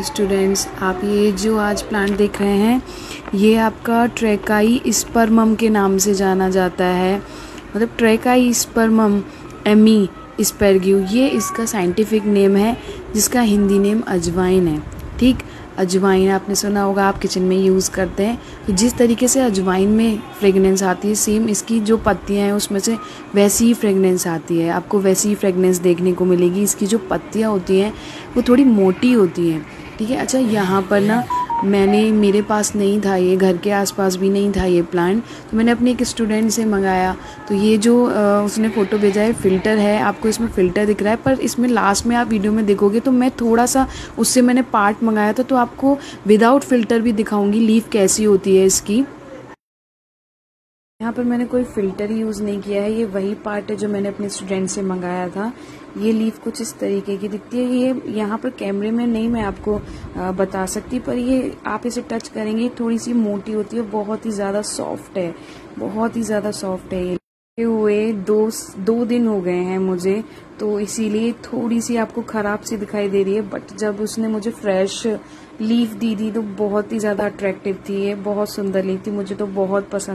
Students, आप ये जो आज प्लांट देख रहे हैं, ये आपका ट्रेकाई स्पर्मम के नाम से जाना जाता है। मतलब ट्रेकाई स्पर्मम, एमी स्पर्ग्यू, ये इसका साइंटिफिक नेम है, जिसका हिंदी नेम अजवाइन है। ठीक? अजवाइन आपने सुना होगा, आप किचन में यूज़ करते हैं। तो जिस तरीके से अजवाइन में फ्रेगनेंस आती है सेम इसकी जो पत्तियाँ हैं, उसमें से वैसी ही फ्रेगनेंस आती है। आपको वैसी ही फ्रेगनेंस देखने को मिलेगी, इसकी जो पत्तियाँ होती हैं, वो थोड़ी मोटी होती हैं। ठीक है? अच्छा यहाँ पर ना मैंने मेरे पास नहीं था ये घर के आसपास भी नहीं था ये प्लांट तो मैंने अपने एक स्टूडेंट से मंगाया। तो ये जो आ, उसने फ़ोटो भेजा है फ़िल्टर है आपको इसमें फ़िल्टर दिख रहा है पर इसमें लास्ट में आप वीडियो में देखोगे तो मैं थोड़ा सा उससे मैंने पार्ट मंगाया था तो आपको विदाउट फ़िल्टर भी दिखाऊँगी लीफ कैसी होती है इसकी। यहाँ पर मैंने कोई फ़िल्टर यूज़ नहीं किया है। ये वही पार्ट है जो मैंने अपने स्टूडेंट से मंगाया था। ये लीफ कुछ इस तरीके की दिखती है। ये यहाँ पर कैमरे में नहीं मैं आपको बता सकती, पर ये आप इसे टच करेंगे, थोड़ी सी मोटी होती है, बहुत ही ज़्यादा सॉफ्ट है। बहुत ही ज़्यादा सॉफ्ट है ये। हुए दो दो दिन हो गए हैं मुझे तो इसीलिए थोड़ी सी आपको ख़राब सी दिखाई दे रही है। बट जब उसने मुझे फ्रेश लीफ दी थी तो बहुत ही ज़्यादा अट्रैक्टिव थी ये, बहुत सुंदर लीफ थी। मुझे तो बहुत पसंद